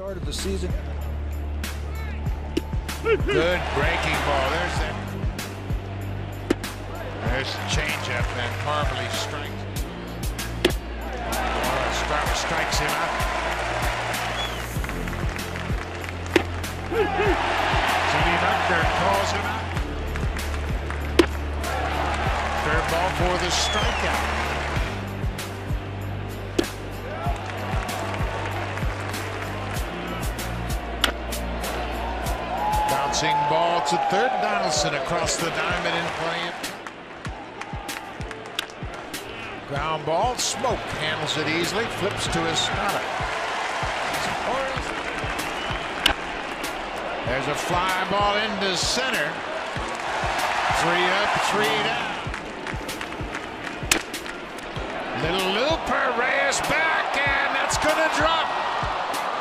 start of the season. Good breaking ball. There's that. There's a changeup and Marbley strikes. Oh, Strata strikes him out. Jimmy Buckner calls him out. Third ball for the strikeout. Bouncing ball to third. Donaldson across the diamond in play. Ground ball. Smoak handles it easily. Flips to Estrada. There's a fly ball into center. Three up, three down. Little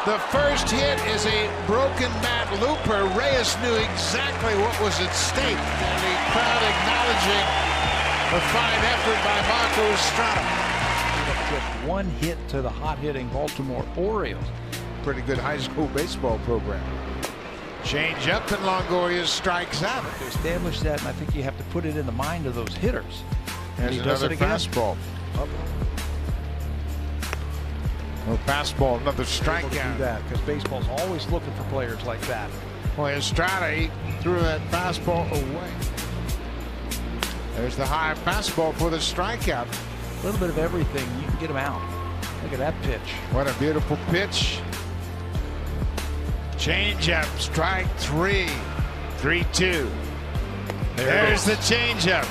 The first hit is a broken bat looper. Reyes knew exactly what was at stake, and the crowd acknowledging the fine effort by Marco Estrada. Just one hit to the hot-hitting Baltimore Orioles. Pretty good high school baseball program. Change up and Longoria strikes out. To establish that, and I think you have to put it in the mind of those hitters. There's he does it again. fastball. No fastball, another strikeout. that because baseball's always looking for players like that. Boy, Estrada he threw that fastball away. There's the high fastball for the strikeout. A little bit of everything, you can get him out. Look at that pitch. What a beautiful pitch. Changeup, strike three. 3 2. There's the changeup.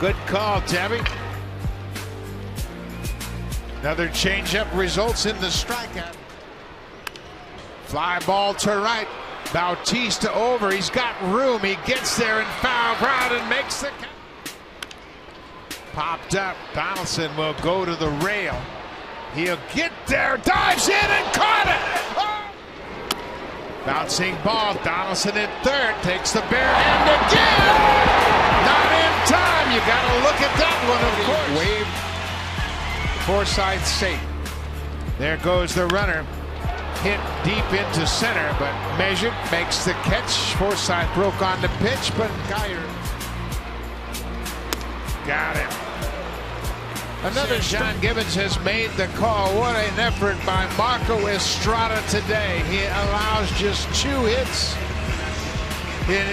Good call, Tabby. Another changeup results in the strikeout. Fly ball to right. Bautista over. He's got room. He gets there and foul ground and makes the count. Popped up. Donaldson will go to the rail. He'll get there, dives in and caught it. Bouncing ball. Donaldson at third takes the bare hand again. Not in time. You got to look at that one, of course. Wave. Forsythe safe. There goes the runner. Hit deep into center, but measured, makes the catch. Forsythe broke on the pitch, but Geyer got him. Another John Gibbons has made the call. What an effort by Marco Estrada today. He allows just two hits in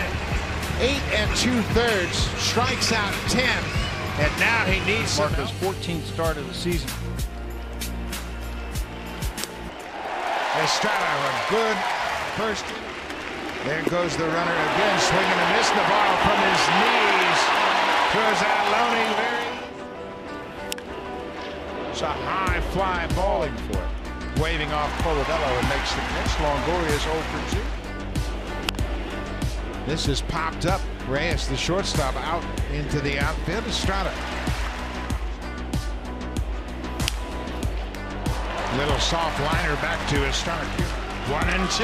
eight and two thirds, strikes out 10, and now he needs Marco's 14th start of the season. Estrada, a good first. There goes the runner again, swinging and missing the ball from his knees. Throws out Loney very. It's a high fly balling for it. Waving off Colabello and makes the catch. Longoria's 0 for 2. This is popped up. Reyes, the shortstop, out into the outfield. Estrada. Little soft liner back to Estrada. One and two.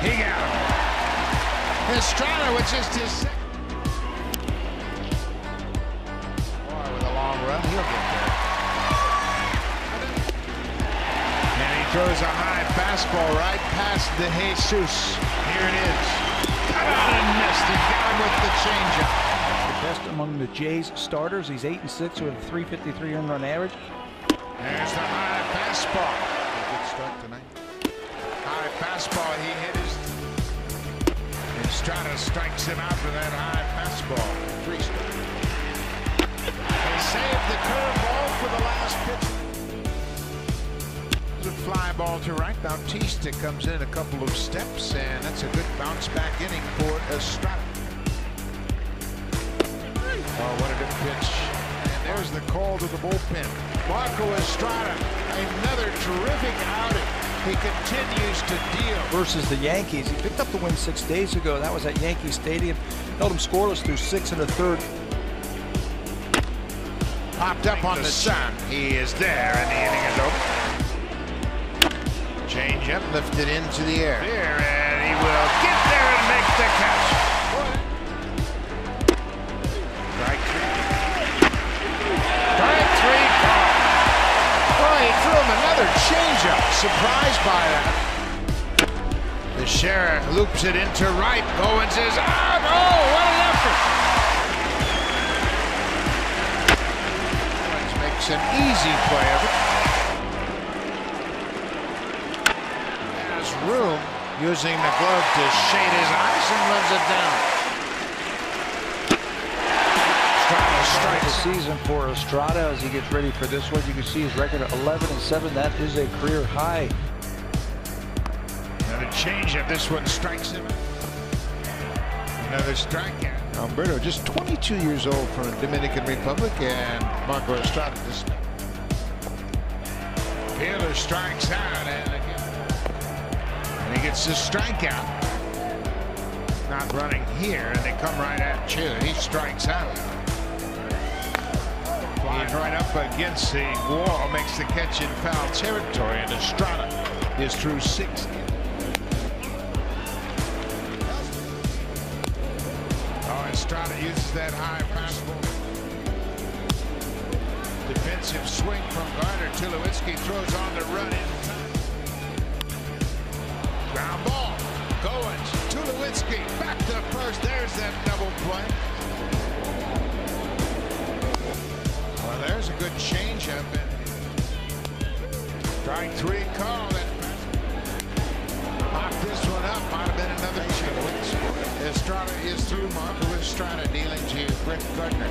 He got him. Estrada with just his second. With a long run, he'll get there. And he throws a high fastball right past De Jesus. Here it is. Cut out and missed. He got him with the changeup. The best among the Jays starters. He's 8 and 6 with a 353 earned run average. There's the high fastball. A Good start tonight. High fastball. He hit his. Estrada strikes him out with that high fastball. Three strike. They saved the curveball for the last pitch. Fly ball to right. Bautista comes in a couple of steps, and that's a good bounce back inning for Estrada. Oh, what a good pitch. And there's the call to the bullpen. Marco Estrada, another terrific outing. He continues to deal. versus the Yankees. He picked up the win six days ago. That was at Yankee Stadium. Held him scoreless through six and a third. Popped up on the sun. He is there, and the inning is over. Change up, lifted into the air. There, and he will get there and make the catch. Strike three. Strike three. He threw him another changeup. Surprised by that. Teixeira loops it into right. Goins is out. Oh, what an effort! Goins makes an easy play of it. Has room using the glove to shade his eyes and runs it down. The season for Estrada as he gets ready for this one. You can see his record at 11 and 7. That is a career high. Another changeup. This one strikes him. Another strikeout. Alberto, just 22 years old from the Dominican Republic, and Marco Estrada just. Fielder strikes out, and again, and he gets the strikeout. Not running here, and they come right at you. He strikes out. Flies right up against the wall, makes the catch in foul territory, and Estrada is through six. Oh, Estrada uses that high fastball. Defensive swing from Gardner. Tulowitzki throws on the run in time. Ground ball. Goins. Tulowitzki back to first. There's that double play. Well, there's a good changeup. Strike three call. Knocked this one up. Might have been another chance. Estrada is through. Marco Estrada dealing to Brett Gardner.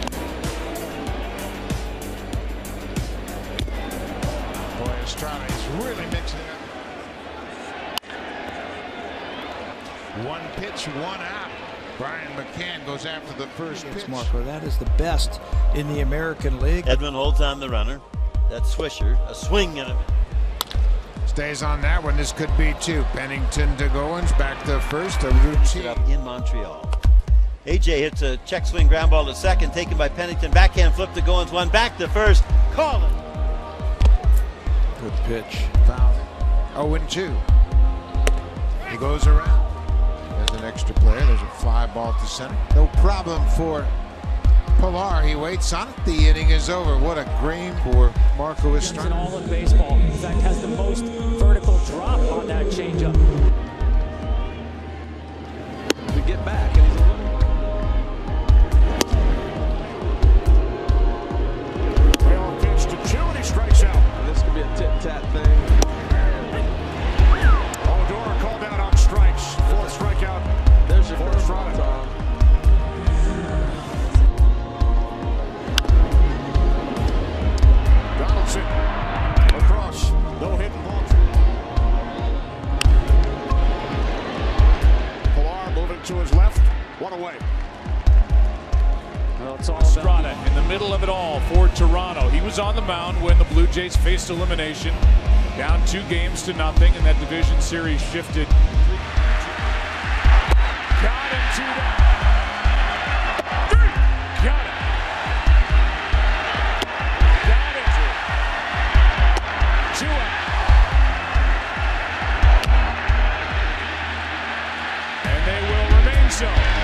Boy, Estrada is really mixing it up. One pitch, one out. Brian McCann goes after the first pitch. Marco, that is the best in the American League. Edwin holds on the runner. That Swisher. A swing and a Stays on that one. This could be two. Pennington to Goins. Back to first. A routine. up in Montreal. AJ hits a check swing ground ball to second, taken by Pennington. Backhand flip to Goins. One back to first. Call it. Good pitch. Foul. 0 and 2. He goes around. There's extra player. There's a fly ball to center. No problem for Pillar. He waits on it. The inning is over. What a game for Marco in Estrada. all of baseball. In fact, has the most vertical drop on that changeup. to get back, middle of it all for Toronto. He was on the mound when the Blue Jays faced elimination, down two games to nothing, and that division series shifted. Got him. Got it. Two out. And they will remain so.